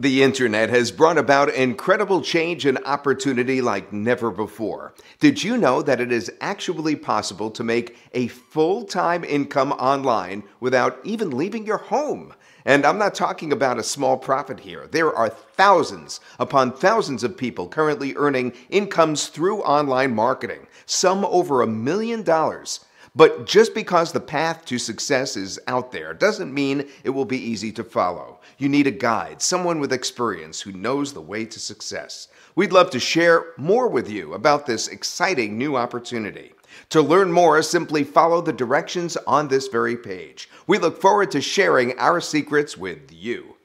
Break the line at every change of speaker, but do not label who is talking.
The internet has brought about incredible change and opportunity like never before. Did you know that it is actually possible to make a full time income online without even leaving your home? And I'm not talking about a small profit here. There are thousands upon thousands of people currently earning incomes through online marketing, some over a million dollars. But just because the path to success is out there doesn't mean it will be easy to follow. You need a guide, someone with experience who knows the way to success. We'd love to share more with you about this exciting new opportunity. To learn more, simply follow the directions on this very page. We look forward to sharing our secrets with you.